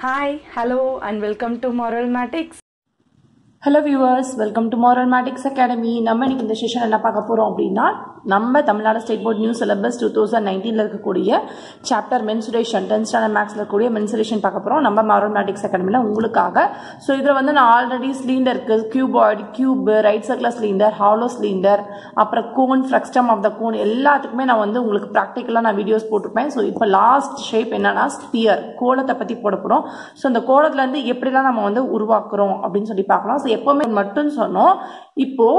Hi, hello, and welcome to Moral Matics. Hello viewers welcome to Moral Matics Academy நம்ம இன்னைக்கு இந்த session என்ன பார்க்க போகிறோம் அப்படின்னா நம்ம Tamil Nadu state board new syllabus two thousand நைன்டீனில் இருக்கக்கூடிய சாப்டர் மென்சுரேஷன் டென்த் ஸ்டாண்டர்ட் மேக்ஸில் இருக்கக்கூடிய மென்சுரேஷன் பார்க்க போகிறோம் நம்ம மாரல் மேட்டிக்ஸ் அகாடமியில் உங்களுக்காக. ஸோ இதில் வந்து நான் ஆல்ரெடி சிலிண்டருக்கு cuboid cube right circular cylinder hollow cylinder அப்புறம் cone frustum of the cone எல்லாத்துக்குமே நான் வந்து உங்களுக்கு ப்ராக்டிக்கலாக நான் வீடியோஸ் போட்டிருப்பேன். ஸோ இப்போ லாஸ்ட் ஷேப் என்னன்னா ஸ்பியர் கோலத்தை பற்றி போட போகிறோம் ஸோ அந்த கோலத்துலேருந்து எப்படிலாம் நம்ம வந்து உருவாக்குறோம் அப்படின்னு சொல்லி பார்க்கலாம். ஸோ எப்போவுமே மட்டும் சொன்னோம். இப்போ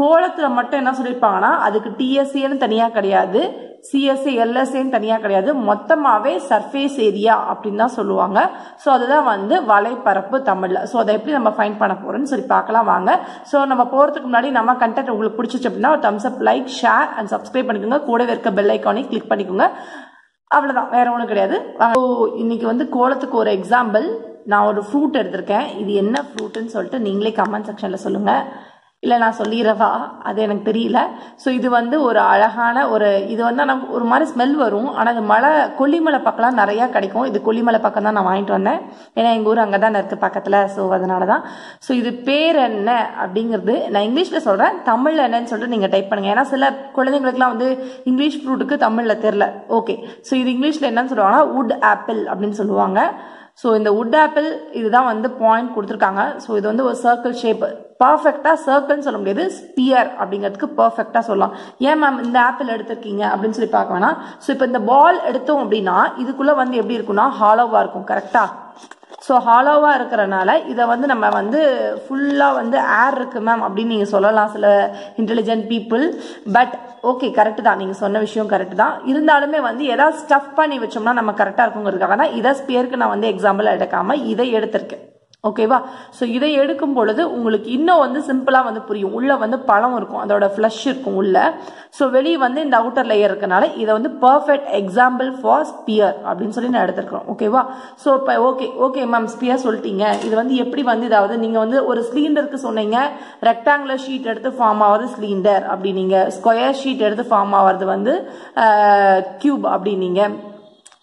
கோலத்தில் மட்டும் என்ன சொல்லியிருப்பாங்கன்னா அதுக்கு டிஎஸ்சின்னு தனியாக கிடையாது. சிஎஸ்சி எல்எஸ்ஏன்னு தனியாக கிடையாது. மொத்தமாகவே சர்ஃபேஸ் ஏரியா அப்படின்னு தான் சொல்லுவாங்க. ஸோ அதுதான் வந்து வலைப்பரப்பு தமிழில். ஸோ அதை எப்படி நம்ம ஃபைன் பண்ண போகிறோம்னு சொல்லி பார்க்கலாம் வாங்க. ஸோ நம்ம போகிறதுக்கு முன்னாடி நம்ம கண்டென்ட் உங்களுக்கு பிடிச்சிச்சு அப்படின்னா ஒரு thumbs up like share and subscribe பண்ணிக்கோங்க. கூடவே இருக்க பெல் ஐக்கானையும் கிளிக் பண்ணிக்கோங்க. அவ்வளோதான் வேற ஒன்றும் கிடையாது. ஸோ இன்னைக்கு வந்து கோலத்துக்கு ஒரு எக்ஸாம்பிள் நான் ஒரு ஃப்ரூட் எடுத்திருக்கேன். இது என்ன ஃப்ரூட்டுன்னு சொல்லிட்டு நீங்களே கமெண்ட் செக்ஷனில் சொல்லுங்கள் இல்லை நான் சொல்லிடுறவா அது எனக்கு தெரியல. ஸோ இது வந்து ஒரு அழகான ஒரு இது வந்து ஆனால் ஒரு மாதிரி ஸ்மெல் வரும். ஆனால் அது மலை கொல்லிமலை பக்கம்லாம் நிறையா கிடைக்கும். இது கொல்லிமலை பக்கம் தான் நான் வாங்கிட்டு வந்தேன். ஏன்னா எங்கள் ஊர் அங்கே தான் இருக்குது பக்கத்தில். ஸோ அதனால தான் ஸோ இது பேர் என்ன அப்படிங்கிறது நான் இங்கிலீஷில் சொல்கிறேன் தமிழில் என்னன்னு சொல்லிட்டு நீங்கள் டைப் பண்ணுங்கள் ஏன்னா சில குழந்தைங்களுக்குலாம் வந்து இங்கிலீஷ் ஃப்ரூட்டுக்கு தமிழில் தெரில ஓகே ஸோ இது இங்கிலீஷில் என்னன்னு சொல்லுவாங்கன்னா வுட் ஆப்பிள் அப்படின்னு சொல்லுவாங்க. ஸோ இந்த வுட் ஆப்பிள் இதுதான் வந்து பாயிண்ட் கொடுத்துருக்காங்க. ஸோ இது வந்து ஒரு சர்க்கிள் ஷேப் பர்ஃபெக்டாக சர்க்கிள்னு சொல்ல முடியாது ஸ்பியர் அப்படிங்கிறதுக்கு பர்ஃபெக்டாக சொல்லலாம். ஏன் மேம் இந்த ஆப்பிள் எடுத்திருக்கீங்க அப்படின்னு சொல்லி பார்க்க வேணாம். ஸோ இப்போ இந்த பால் எடுத்தோம் அப்படின்னா இதுக்குள்ளே வந்து எப்படி இருக்கும்னா ஹாலோவாக இருக்கும் கரெக்டாக ஸோ ஹாலோவாக இருக்கிறனால இதை வந்து நம்ம வந்து ஃபுல்லாக வந்து ஏர் இருக்குது மேம் அப்படின்னு நீங்கள் சொல்லலாம் சில intelligent people but okay correct தான். நீங்கள் சொன்ன விஷயம் கரெக்டு தான். இருந்தாலுமே வந்து ஏதாவது ஸ்டஃப் பண்ணி வச்சோம்னா நம்ம கரெக்டாக இருக்குங்கிறதுக்காக தான் இதை ஸ்பியருக்கு நான் வந்து எக்ஸாம்பிள் எடுக்காமல் இதை எடுத்திருக்கேன். ஓகேவா ஸோ இதை எடுக்கும் பொழுது உங்களுக்கு இன்னும் வந்து சிம்பிளாக வந்து புரியும். உள்ளே வந்து பழம் இருக்கும். அதோட ஃப்ளஷ் இருக்கும் உள்ளே. ஸோ வெளியே வந்து இந்த அவுட்டர் லேயர் இருக்கனால இதை வந்து பர்ஃபெக்ட் எக்ஸாம்பிள் ஃபார் ஸ்பியர் அப்படின்னு சொல்லி நான் எடுத்துருக்கிறோம். ஓகேவா ஸோ இப்போ ஓகே ஓகே மேம் ஸ்பியர் சொல்லிட்டீங்க. இது வந்து எப்படி வந்து இதாவது நீங்கள் வந்து ஒரு சிலிண்டருக்கு சொன்னீங்க. ரெக்டாங்குலர் ஷீட் எடுத்து ஃபார்ம் ஆகிறது சிலிண்டர் அப்படி நீங்கள் ஸ்கொயர் ஷீட் எடுத்து ஃபார்ம் ஆகிறது வந்து கியூப் அப்படின்னீங்க.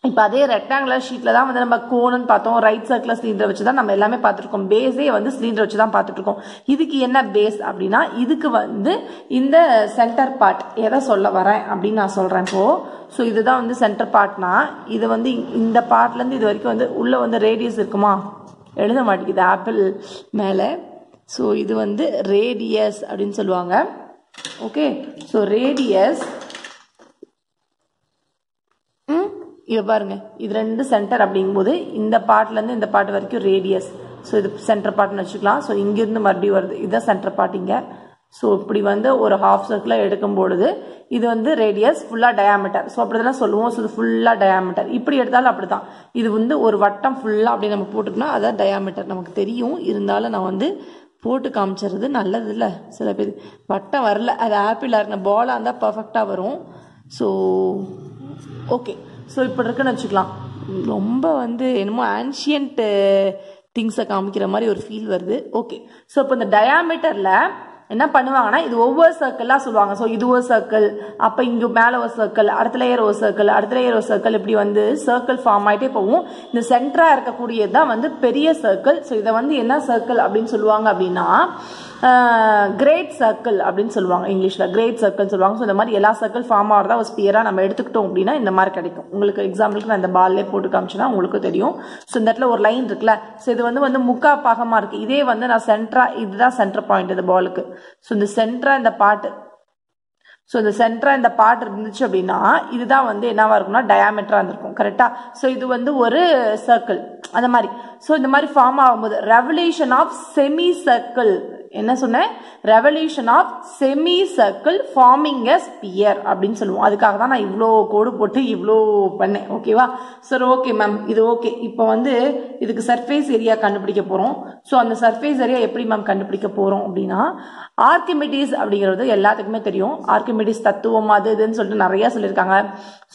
இப்போ அதே ரெக்டாங்குலர் ஷீட்டில் தான் வந்து நம்ம கோனுன்னு பார்த்தோம். ரைட் சர்க்கிள் சிலிண்டர் வச்சு தான் நம்ம எல்லாமே பார்த்துருக்கோம். பேஸே வந்து சிலிண்டர் வச்சு தான் பார்த்துட்டு இருக்கோம் இதுக்கு என்ன பேஸ் அப்படின்னா இதுக்கு வந்து இந்த சென்டர் பார்ட் எதை சொல்ல வரேன் அப்படின்னு நான் சொல்கிறேன் இப்போ. ஸோ இதுதான் வந்து சென்டர் பார்ட்னா இது வந்து இந்த பார்ட்லேருந்து இது வரைக்கும் வந்து உள்ளே வந்து ரேடியஸ் இருக்குமா? எழுத மாட்டேங்குது ஆப்பிள் மேலே. ஸோ இது வந்து ரேடியஸ் அப்படின்னு சொல்லுவாங்க. ஓகே ஸோ ரேடியஸ் இதை பாருங்க. இது ரெண்டு சென்டர் அப்படிங்கும்போது இந்த பார்ட்லேருந்து இந்த பார்ட் வரைக்கும் ரேடியஸ் ஸோ இது சென்டர் பார்ட்னு வச்சுக்கலாம். ஸோ இங்கேருந்து மறுபடியும் வருது. இதுதான் சென்டர் பார்ட் இங்கே. ஸோ இப்படி வந்து ஒரு ஹாஃப் சர்க்கிளாக எடுக்கும் பொழுது இது வந்து ரேடியஸ் ஃபுல்லாக டயாமீட்டர் ஸோ அப்படி தான் சொல்லுவோம். ஸோ இது ஃபுல்லாக டயாமீட்டர் இப்படி எடுத்தாலும் அப்படி தான் இது வந்து ஒரு வட்டம் ஃபுல்லாக அப்படி நம்ம போட்டுக்கணும். அதான் டயாமீட்டர் நமக்கு தெரியும். இருந்தாலும் நான் வந்து போட்டு காமிச்சிருது நல்லது இல்லை சில பேர் வட்டம் வரல. அது ஆப்பிளாக இருந்த பாலாக இருந்தால் பர்ஃபெக்டாக வரும். ஸோ ஓகே ஸோ இப்படி இருக்குன்னு வச்சுக்கலாம். ரொம்ப வந்து என்னமோ ஆன்ஷியன்ட்டு திங்ஸை uh, காமிக்கிற மாதிரி ஒரு ஃபீல் வருது. ஓகே ஸோ இப்போ இந்த டயாமீட்டரில் என்ன பண்ணுவாங்கன்னா இது ஒவ்வொரு சர்க்கிளாக சொல்லுவாங்க. ஸோ இது ஒரு சர்க்கிள் அப்போ இங்கே மேலே ஒரு சர்க்கிள் அடுத்த லேயர் ஒரு சர்க்கிள் அடுத்த லேயர் ஒரு சர்க்கிள் இப்படி வந்து சர்க்கிள் ஃபார்ம் ஆகிட்டே போகும். இந்த சென்டராக இருக்கக்கூடியது தான் வந்து பெரிய சர்க்கிள் ஸோ இதை வந்து என்ன சர்க்கிள் அப்படின்னு சொல்லுவாங்க அப்படின்னா கிரேட் சர்க்கிள் அப்படின்னு சொல்லுவாங்க. இங்கிலீஷில் கிரேட் சர்க்கிள் சொல்லுவாங்க. ஸோ இந்த மாதிரி எல்லா சர்க்கிள் ஃபார்ம் ஆகிறதா ஒரு ஸ்பியராக நம்ம எடுத்துக்கிட்டோம் அப்படின்னா இந்த மாதிரி கிடைக்கும். உங்களுக்கு எக்ஸாம்பிளுக்கு நான் இந்த பால்லே போட்டு காமிச்சுன்னா உங்களுக்கு தெரியும். ஸோ இந்த இடத்துல ஒரு லைன் இருக்குல்ல. ஸோ இது வந்து வந்து முக்கா பாகமாக இருக்குது இதே வந்து நான் சென்ட்ரா இதுதான் சென்டர் பாயிண்ட் இந்த பாலுக்கு ஸோ இந்த சென்டரா இந்த பாட்டு ஸோ இந்த சென்டராக இந்த பார்ட் இருந்துச்சு அப்படின்னா இதுதான் வந்து என்னவா இருக்கும்னா டயாமீட்டராக இருந்திருக்கும். கரெக்டாக ஸோ இது வந்து ஒரு சர்க்கிள் அந்த மாதிரி. ஸோ இந்த மாதிரி ஃபார்ம் ஆகும்போது ரெவல்யூஷன் ஆஃப் செமி சர்க்கிள் என்ன சொன்னேன்? Revolution of semi circle forming a sphere அப்படின்னு சொல்லுவோம். அதுக்காக தான் நான் இவ்வளோ கோடு போட்டு இவ்வளோ பண்ணேன். ஓகேவா சரி ஓகே மேம் இது ஓகே இப்போ வந்து இதுக்கு சர்ஃபேஸ் ஏரியா கண்டுபிடிக்க போகிறோம் ஸோ அந்த சர்ஃபேஸ் ஏரியா எப்படி மேம் கண்டுபிடிக்க போகிறோம் அப்படின்னா ஆர்கிமெடிஸ் அப்படிங்கிறது எல்லாத்துக்குமே தெரியும். ஆர்கிமெடிஸ் தத்துவம் அது இதுன்னு சொல்லிட்டு நிறையா சொல்லியிருக்காங்க.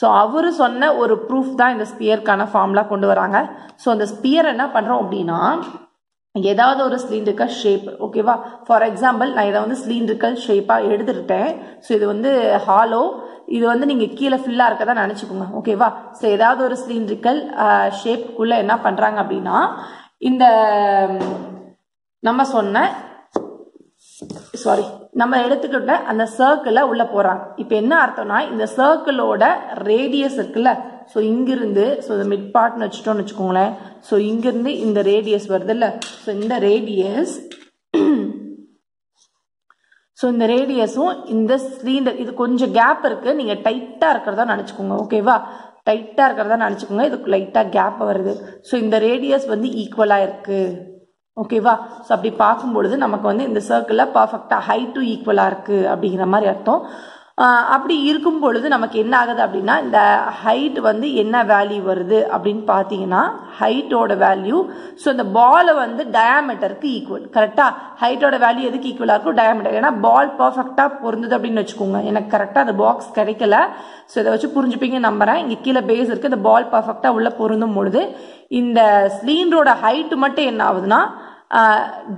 ஸோ அவர் சொன்ன ஒரு ப்ரூஃப் தான் இந்த ஸ்பியருக்கான ஃபார்ம்லாம் கொண்டு வராங்க. ஸோ அந்த ஸ்பியர் என்ன பண்ணுறோம் அப்படின்னா ஏதாவது ஒரு சிலிண்ட்ரிக்கல் ஷேப் ஓகேவா ஃபார் எக்ஸாம்பிள் நான் இதை வந்து சிலிண்ட்ரிக்கல் ஷேப்பாக எடுத்துக்கிட்டேன். ஸோ இது வந்து ஹாலோ இது வந்து நீங்கள் கீழே ஃபில்லாக இருக்கதா நினச்சிக்கோங்க ஓகேவா ஸோ ஏதாவது ஒரு சிலிண்ட்ரிக்கல் ஷேப்புக்குள்ளே என்ன பண்ணுறாங்க அப்படின்னா இந்த நம்ம சொன்ன சாரி நம்ம எடுத்துக்கிட்ட அந்த சர்க்கிளை உள்ளே போகிறாங்க இப்போ என்ன அர்த்தம்னா இந்த சர்க்கிளோட ரேடியஸ் இருக்குல்ல ஸோ இங்கிருந்து ஸோ இந்த மிட் பார்ட்னு வச்சுட்டோம்னு வச்சுக்கோங்களேன். ஸோ இங்கிருந்து இந்த ரேடியஸ் வருதுல்ல. ஸோ இந்த ரேடியஸ் ஸோ இந்த ரேடியஸும் இந்த சிலிண்டர் இது கொஞ்சம் கேப் இருக்குது நீங்கள் டைட்டாக இருக்கிறதா நினச்சிக்கோங்க ஓகேவா டைட்டாக இருக்கிறதா நினச்சிக்கோங்க. இதுக்கு லைட்டாக கேப் வருது. ஸோ இந்த ரேடியஸ் வந்து ஈக்குவலாக இருக்குது ஓகேவா ஸோ அப்படி பார்க்கும் பொழுது நமக்கு வந்து இந்த சர்க்கிளில் பர்ஃபெக்டாக டு ஈக்குவலாக இருக்குது அப்படிங்கிற மாதிரி அர்த்தம். அப்படி இருக்கும் பொழுது நமக்கு என்ன ஆகுது அப்படின்னா இந்த ஹைட் வந்து என்ன வேல்யூ வருது அப்படின்னு பார்த்தீங்கன்னா ஹைட்டோட வேல்யூ ஸோ இந்த பாலை வந்து டயாமீட்டருக்கு ஈக்குவல் கரெக்டாக ஹைட்டோட வேல்யூ எதுக்கு ஈக்குவலாக இருக்கும்? டயாமீட்டர் ஏன்னா பால் பர்ஃபெக்டாக பொருந்தது அப்படின்னு வச்சுக்கோங்க. எனக்கு கரெக்டாக அந்த பாக்ஸ் கிடைக்கல. ஸோ இதை வச்சு புரிஞ்சுப்பீங்க நம்புறேன். இங்கே கீழே பேஸ் இருக்குது இந்த பால் பர்ஃபெக்டாக உள்ளே பொருந்தும் பொழுது இந்த ஸ்லீண்டரோட ஹைட்டு மட்டும் என்ன ஆகுதுன்னா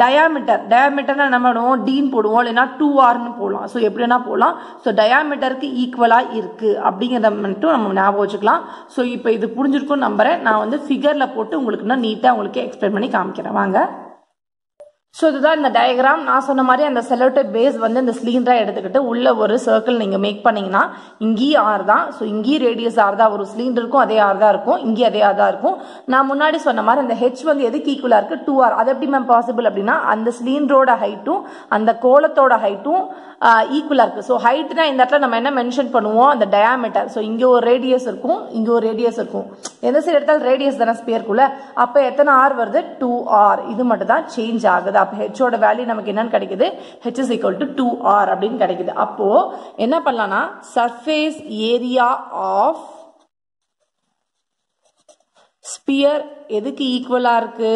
டயாமீட்டர் டயாமீட்டர்னா என்ன பண்ணுவோம் டீன் போடுவோம் இல்லைன்னா டூ ஆர்னு போடலாம். ஸோ எப்படி வேணால் போடலாம். ஸோ டயாமீட்டருக்கு ஈக்குவலாக இருக்குது அப்படிங்கிறத மட்டும் நம்ம ஞாபகம் வச்சுக்கலாம். ஸோ இப்போ இது புரிஞ்சிருக்கும் நம்புறேன். நான் வந்து ஃபிகரில் போட்டு உங்களுக்கு இன்னும் நீட்டாக உங்களுக்கு எக்ஸ்பிளைன் பண்ணி காமிக்கிறேன். வாங்க. ஸோ இதுதான் இந்த டயக்ராம் நான் சொன்ன மாதிரி அந்த செலோட்டை பேஸ் வந்து இந்த சிலிண்டராக எடுத்துக்கிட்டு உள்ள ஒரு சர்க்கிள் நீங்கள் மேக் பண்ணிங்கன்னா இங்கேயும் ஆர் தான். ஸோ இங்கேயும் ரேடியஸ் ஆர் தான். ஒரு சிலிண்டருக்கும் அதே ஆறு தான் இருக்கும். இங்கேயும் அதே ஆறு தான் இருக்கும். நான் முன்னாடி சொன்ன மாதிரி அந்த ஹெச் வந்து எதுக்கு ஈக்குவலாக இருக்குது டூ ஆர் அது எப்படி மேம் பாசிபிள் அப்படின்னா அந்த சிலிண்டரோட ஹைட்டும் அந்த கோலத்தோட ஹைட்டும் ஈக்குவலாக இருக்குது ஸோ ஹைட்னா இந்த இடத்துல நம்ம என்ன மென்ஷன் பண்ணுவோம்? அந்த டயாமீட்டர் ஸோ இங்கே ஒரு ரேடியஸ் இருக்கும். இங்கே ஒரு ரேடியஸ் இருக்கும். எந்த சைடு எடுத்தாலும் ரேடியஸ் தானே ஸ்பியர்க்குள்ள அப்போ எத்தனை ஆர் வருது? டூ ஆர் இது மட்டும் தான் சேஞ்ச் ஆகுது. அப்போ ஹெச்சோட வேல்யூ நமக்கு என்னன்னு கிடைக்குது? H is equal to two r அப்படின்னு கிடைக்குது. அப்போ என்ன பண்ணலாம்னா சர்ஃபேஸ் ஏரியா ஆஃப் ஸ்பியர் எதுக்கு ஈக்குவலா இருக்கு?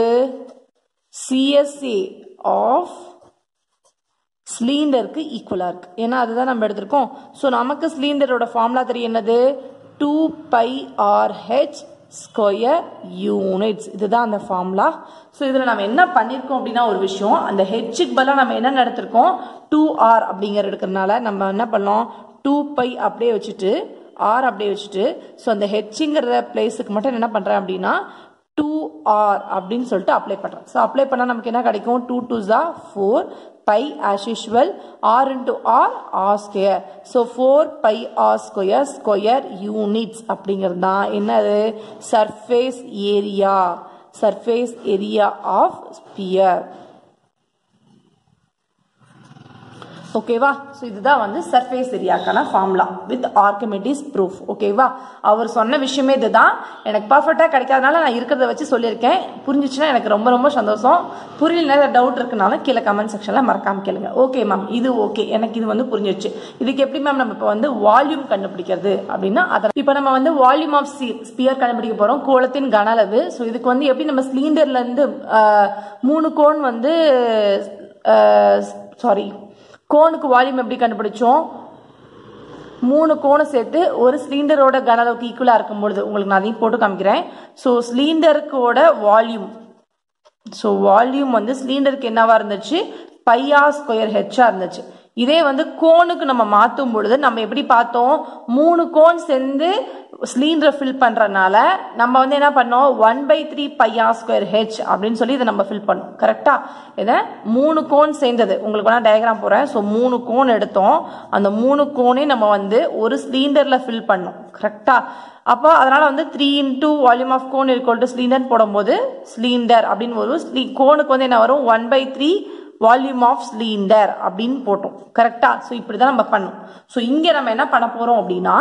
சிஎஸ்ஏ ஆஃப் சிலிண்டருக்கு ஈக்குவலாக இருக்கு. ஏன்னா அதுதான் நம்ம எடுத்திருக்கோம். ஸோ நமக்கு சிலிண்டரோட ஃபார்முலா தெரியும் என்னது? Two pi r h square units இதுதான் அந்த ஃபார்முலா ஸோ இதில் நம்ம என்ன பண்ணியிருக்கோம் அப்படின்னா ஒரு விஷயம். அந்த ஹெச்சுக்கு பதிலாக நம்ம என்ன நடத்திருக்கோம் டூ ஆர் அப்படிங்கிற இருக்கிறனால நம்ம என்ன பண்ணோம்? டூ பை அப்படியே வச்சுட்டு ஆர் அப்படியே வச்சுட்டு ஸோ அந்த ஹெச்சுங்கிற பிளேஸுக்கு மட்டும் என்ன பண்ணுறேன் அப்படின்னா டூ ஆர் அப்படின்னு சொல்லிட்டு அப்ளை பண்ணுறேன் ஸோ அப்ளை பண்ணால் நமக்கு என்ன கிடைக்கும்? டூ டூ ஜா four pi as usual r into r r square so four pi r square square units அப்படிங்கிறது தான். என்னது? Surface area surface area of sphere ஓகேவா ஸோ இதுதான் வந்து சர்ஃபேஸ் ஏரியாக்கான ஃபார்முலா வித் ஆர்கமெட்டிஸ் ப்ரூஃப் ஓகேவா அவர் சொன்ன விஷயமே இதுதான். எனக்கு பர்ஃபெக்டாக கிடைக்காதனால நான் இருக்கிறத வச்சு சொல்லியிருக்கேன். புரிஞ்சிச்சுன்னா எனக்கு ரொம்ப ரொம்ப சந்தோஷம். புரியல டவுட் இருக்குனாலும் கீழே கமெண்ட் செக்ஷனில் மறக்காமல் கேளுங்க. ஓகே மேம் இது ஓகே எனக்கு இது வந்து புரிஞ்சிருச்சு. இதுக்கு எப்படி மேம் நம்ம இப்போ வந்து வால்யூம் கண்டுபிடிக்கிறது அப்படின்னா அதை இப்போ நம்ம வந்து வால்யூம் ஆஃப் ஸ்பியர் கண்டுபிடிக்க போகிறோம் கோலத்தின் கன அளவு. ஸோ இதுக்கு வந்து எப்படி நம்ம சிலிண்டர்லேருந்து மூணு கோன் வந்து சாரி கோனுக்கு வால்யூம் எப்படி கண்டுபிடிச்சோம்? மூணு கோணம் சேர்த்து ஒரு சிலிண்டரோட கன அளவுக்கு ஈக்குவலாக இருக்கும் பொழுது உங்களுக்கு நான் அதையும் போட்டு காமிக்கிறேன். ஸோ சிலிண்டருக்கோட வால்யூம். ஸோ வால்யூம் வந்து சிலிண்டருக்கு என்னவாக இருந்துச்சு? பையா ஸ்கொயர் ஹெச்சாக இருந்துச்சு. இதே வந்து கோனுக்கு நம்ம மாற்றும் பொழுது நம்ம எப்படி பார்த்தோம்? மூணு கோன் சேர்ந்து சிலிண்டரை ஃபில் பண்ணுறனால நம்ம வந்து என்ன பண்ணோம்? ஒன் பை த்ரீ பையா ஸ்கொயர் ஹெச் அப்படின்னு சொல்லி இதை நம்ம ஃபில் பண்ணோம். கரெக்டாக இதை மூணு கோன் சேர்ந்தது. உங்களுக்கு வேணால் டயக்ராம் போகிறேன் ஸோ மூணு கோன் எடுத்தோம். அந்த மூணு கோனே நம்ம வந்து ஒரு சிலிண்டரில் ஃபில் பண்ணோம். கரெக்டாக அப்போ அதனால் வந்து three into volume of cone equal to cylinder போடும்போது சிலிண்டர் அப்படின்னு வரும் கோனுக்கு வந்து என்ன வரும்? One by three volume of cylinder அப்படின்னு போட்டோம். கரெக்டா ஸோ இப்படி தான் நம்ம பண்ணோம். ஸோ இங்கே நம்ம என்ன பண்ண போகிறோம் அப்படின்னா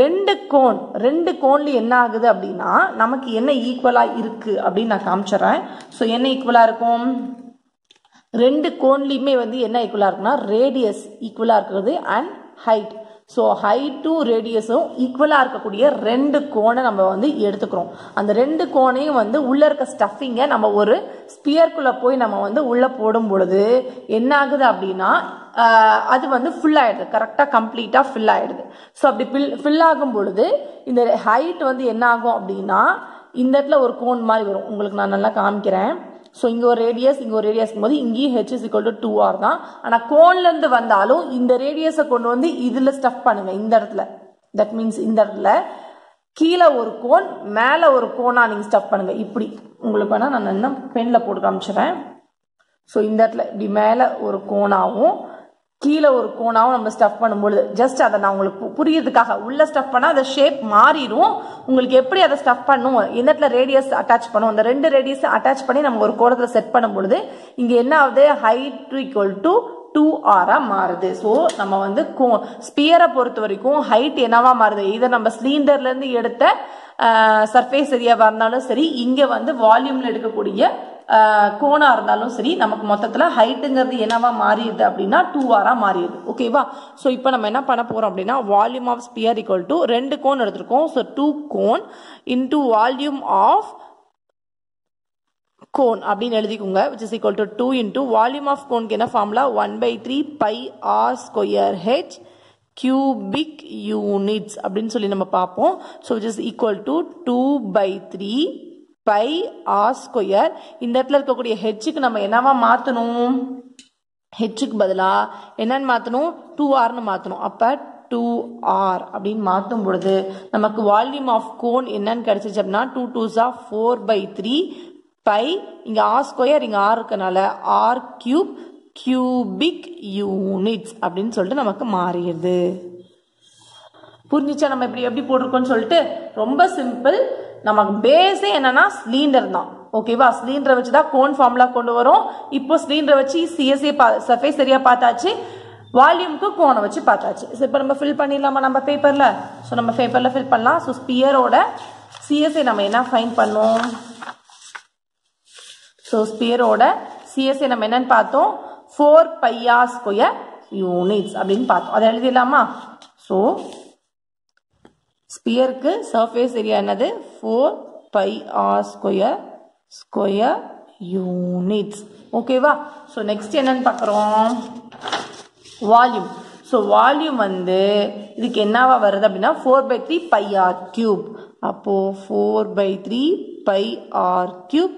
ரெண்டு கோன் ரெண்டு கோன்ல என்ன ஆகுது அப்படின்னா நமக்கு என்ன ஈக்குவலாக இருக்குது அப்படின்னு நான் காமிச்சிடுறேன். ஸோ என்ன ஈக்குவலாக இருக்கும்? ரெண்டு கோன்லையுமே வந்து என்ன ஈக்குவலாக இருக்குன்னா ரேடியஸ் ஈக்குவலாக இருக்கிறது அண்ட் ஹைட் ஸோ ஹைட்டும் ரேடியஸும் ஈக்குவலாக இருக்கக்கூடிய ரெண்டு கோணை நம்ம வந்து எடுத்துக்கிறோம். அந்த ரெண்டு கோணையும் வந்து உள்ளே இருக்க ஸ்டஃபிங்கை நம்ம ஒரு ஸ்பியர்க்குள்ளே போய் நம்ம வந்து உள்ளே போடும் பொழுது என்ன ஆகுது அப்படின்னா அது வந்து ஃபில் ஆகிடுது கரெக்டாக கம்ப்ளீட்டாக ஃபில் ஆகிடுது ஸோ அப்படி ஃபில் ஃபில் ஆகும் பொழுது இந்த ஹைட் வந்து என்ன ஆகும் அப்படின்னா இந்த இடத்துல ஒரு கோன் மாதிரி வரும். உங்களுக்கு நான் நல்லா காமிக்கிறேன். ஸோ இங்கே ஒரு ரேடியஸ் இங்கே ஒரு ரேடியஸ் போது இங்கேயும் h is equal to two r தான். ஆனால் கோன்லேருந்து வந்தாலும் இந்த ரேடியஸை கொண்டு வந்து இதில் ஸ்டஃப் பண்ணுங்க இந்த இடத்துல. தட் மீன்ஸ் இந்த இடத்துல கீழே ஒரு கோன் மேலே ஒரு கோனாக நீங்கள் ஸ்டஃப் பண்ணுங்கள் இப்படி. உங்களுக்கு வேணால் நான் இன்னும் பெனில் போட்டு காமிச்சிடுறேன். ஸோ இந்த இடத்துல இப்படி மேலே ஒரு கோனாகவும் கீழே ஒரு கோனாகவும் நம்ம ஸ்டஃப் பண்ணும்பொழுது ஜஸ்ட் அதை நான் உங்களுக்கு பு- புரியறதுக்காக உள்ள ஸ்டஃப் பண்ணால் அந்த ஷேப் மாறிடும் உங்களுக்கு எப்படி அதை ஸ்டஃப் பண்ணும் எந்த இடத்துல ரேடியஸ் அட்டாச் பண்ணும் அந்த ரெண்டு ரேடியஸ் அட்டாச் பண்ணி நம்ம ஒரு கோணத்தில் செட் பண்ணும்பொழுது இங்கே என்ன ஆகுது? ஹைட் ஈக்குவல் டு டூ ஆராக மாறுது. ஸோ நம்ம வந்து கோ ஸ்பியரை பொறுத்த வரைக்கும் ஹைட் என்னவா மாறுது? இதை நம்ம சிலிண்டர்லேருந்து எடுத்த சர்ஃபேஸ் ஏரியாவாக இருந்தாலும் சரி இங்கே வந்து வால்யூமில் எடுக்கக்கூடிய கோணாக இருந்தாலும் சரி நமக்கு மொத்தத்தில் ஹைட்டுங்கிறது என்னவா மாறிடுது அப்படின்னா டூ ஆராக மாறிடுது. ஓகேவா ஸோ இப்போ நம்ம என்ன பண்ண போகிறோம் அப்படின்னா volume of sphere equal to ரெண்டு கோன் எடுத்திருக்கோம். So two cone into volume of cone அப்படின்னு எழுதிக்கோங்க which is equal to two into volume of கோனுக்கு என்ன formula one by three pi r square h cubic units அப்படின்னு சொல்லி நம்ம பார்ப்போம். So which is equal to two pi three pi r square இந்த இடத்துல இருக்கக்கூடிய ஹெச்சுக்கு நம்ம என்னவா மாற்றணும் ஹெச்சுக்கு பதிலாக என்னன்னு மாற்றணும் டூ ஆர்னு மாற்றணும் அப்போ டூ ஆர் அப்படின்னு மாற்றும் பொழுது நமக்கு வால்யூம் ஆஃப் கோன் என்னன்னு கிடைச்சிச்சு அப்படின்னா டூ டூ ஜா ஃபோர் பை த்ரீ பை இங்கே ஆர் ஸ்கொயர் இங்கே ஆர் இருக்கனால ஆர் கியூப் கியூபிக் யூனிட்ஸ் அப்படின்னு சொல்லிட்டு நமக்கு மாறிடுது. புரிஞ்சிச்சா? நம்ம இப்படி எப்படி போட்டிருக்கோம்னு சொல்லிட்டு ரொம்ப சிம்பிள் நமக்கு பேஸே என்னன்னா சிலிண்டர் தான். ஓகேவா சிலிண்டரை வச்சு தான் கோன் ஃபார்முலா கொண்டு வரும். இப்போ சிலிண்டரை வச்சு சிஎஸ்ஏ பா சர்ஃபேஸ் சரியா பார்த்தாச்சு. வால்யூம்க்கு கோனை வச்சு பார்த்தாச்சு. ஸோ இப்போ நம்ம ஃபில் பண்ணிடலாமா நம்ம பேப்பரில் ஸோ நம்ம பேப்பரில் ஃபில் பண்ணலாம். ஸோ ஸ்பியரோட சிஎஸ்ஏ நம்ம என்ன ஃபைன் பண்ணோம்? ஸோ ஸ்பியரோட சிஎஸ்ஏ நம்ம என்னன்னு பார்த்தோம்? ஃபோர் பையா ஸ்கொயர் யூனிட்ஸ் அப்படின்னு பார்த்தோம். அதை எழுதிடலாமா? ஸோ ஸ்பியருக்கு சர்ஃபேஸ் ஏரியா என்னது? Four pi r square square units ஓகேவா ஸோ நெக்ஸ்ட் என்னன்னு பார்க்குறோம். வால்யூம் ஸோ வால்யூம் வந்து இதுக்கு என்னவா வருது அப்படின்னா four pi three pi r cube அப்போது four pi three pi r cube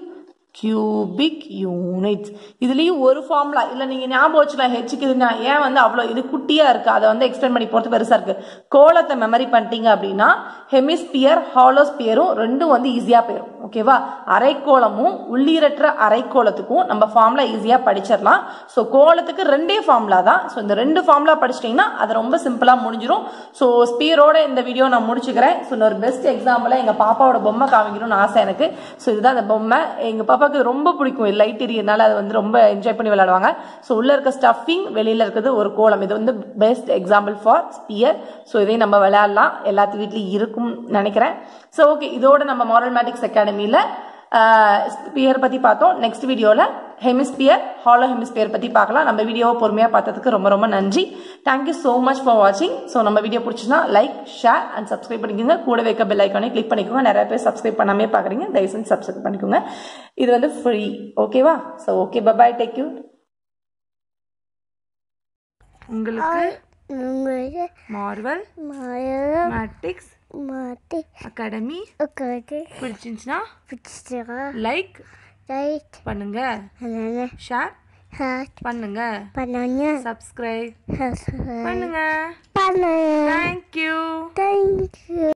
cubic units இதுலேயும் ஒரு ஃபார்முலா இல்லை நீங்கள் ஞாபகம் வச்சுக்கலாம் ஹெச்சுக்குதுன்னா ஏன் வந்து அவ்வளோ இது குட்டியாக இருக்குது அதை வந்து எக்ஸ்பிளைன் பண்ணி போகிறது பெருசாக இருக்குது கோலத்தை மெமரி பண்ணிட்டீங்க அப்படின்னா ஹெமிஸ்பியர் ஹாலோஸ்பியரும் ரெண்டும் வந்து ஈஸியாக போயிடும் ஓகேவா அரைக்கோளமும் உள்ளீரற்ற அரைக்கோளத்துக்கும் நம்ம ஃபார்முலா ஈஸியாக படிச்சிடலாம். ஸோ கோலத்துக்கு ரெண்டே ஃபார்முலா தான். ஸோ இந்த ரெண்டு ஃபார்முலா படிச்சிட்டிங்கன்னா அது ரொம்ப சிம்பிளாக முடிஞ்சிடும் ஸோ ஸ்பியரோட இந்த வீடியோ நான் முடிச்சுக்கிறேன். ஸோ ஒரு பெஸ்ட் எக்ஸாம்பிளாக எங்கள் பாப்பாவோட பொம்மை காமிக்கணும்னு ஆசை எனக்கு. ஸோ இதுதான் அந்த பொம்மை. எங்கள் பாப்பா இது ரொம்ப பிடிக்கும். லைட் எரியனால அது வந்து ரொம்ப என்ஜாய் பண்ணி விளையாடுவாங்க. ஸோ உள்ளே இருக்க ஸ்டஃபிங் வெளியில் இருக்கிறது ஒரு கோலம். இது வந்து best example for sphere so இதையும் நம்ம விளையாடலாம். எல்லாத்து வீட்லையும் இருக்கும்னு நினைக்கிறேன். ஸோ ஓகே இதோட நம்ம மாரல் மேட்டிக்ஸ் அகாடமியில் ஸ்பியர் பற்றி பார்த்தோம். நெக்ஸ்ட் வீடியோவில் ஹெமிஸ்பியர் ஹாலோ ஹெமிஸ்பியர் பற்றி பார்க்கலாம். நம்ம வீடியோவை பொறுமையாக பார்த்ததுக்கு ரொம்ப ரொம்ப நன்றி. Thank you so much for வாட்சிங் ஸோ நம்ம வீடியோ பிடிச்சினா லைக் ஷேர் அண்ட் சப்ஸ்கிரைப் பண்ணிக்கோங்க. கூட வைக்க பெல் ஐக்கானே கிளிக் பண்ணிக்கோங்க. நிறைய பேர் சப்ஸ்கிரைப் பண்ணாமே பார்க்குறீங்க. தயவு செஞ்சு சப்ஸ்கிரைப் பண்ணிக்கோங்க. இது வந்து ஃப்ரீ ஓகேவா so okay bye bye take you உங்களுக்கு உங்களுக்கு மார்வல் மேட்டிக்ஸ் மாட்டி. அகாடமி. உட்காந்து பிடிச்சிருந்துச்சுன்னா பிடிச்சிருக்கா லைக் லைட் பண்ணுங்க. ஷேர் பண்ணுங்க. பண்ணாங்க. சப்ஸ்கிரைப் பண்ணுங்க. பண்ணுங்க. பண்ணுங்க தேங்க்யூ தேங்க்யூ